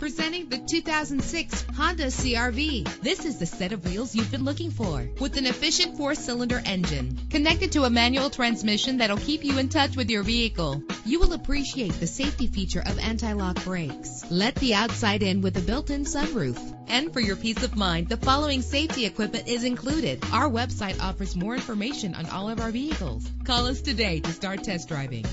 Presenting the 2006 Honda CRV. This is the set of wheels you've been looking for with an efficient four-cylinder engine connected to a manual transmission that'll keep you in touch with your vehicle. You will appreciate the safety feature of anti-lock brakes. Let the outside in with a built-in sunroof. And for your peace of mind, the following safety equipment is included. Our website offers more information on all of our vehicles. Call us today to start test driving.